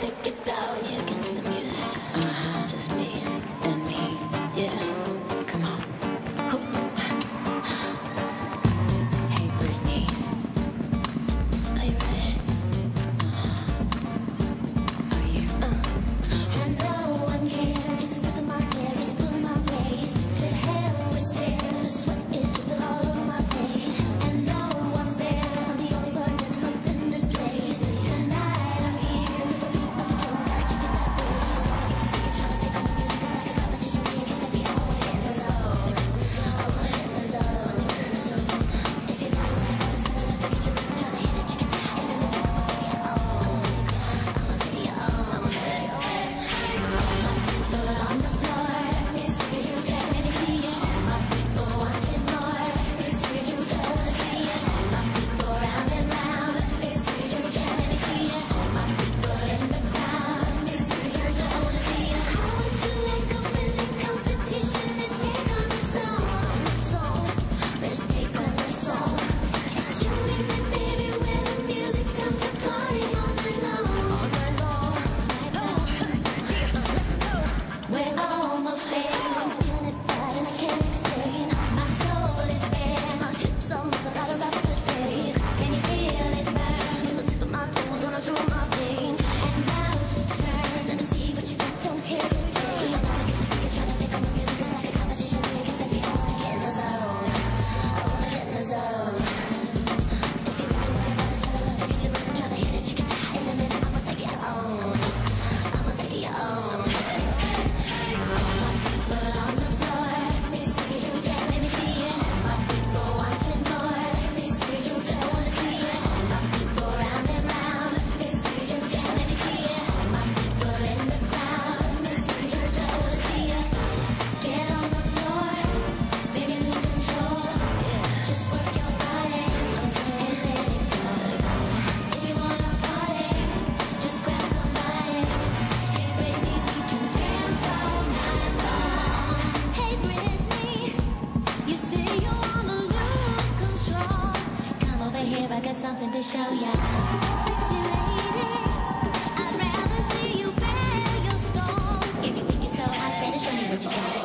take it got something to show ya. Sexy lady, I'd rather see you bare your soul. If you think you're so hot, better show me what you got.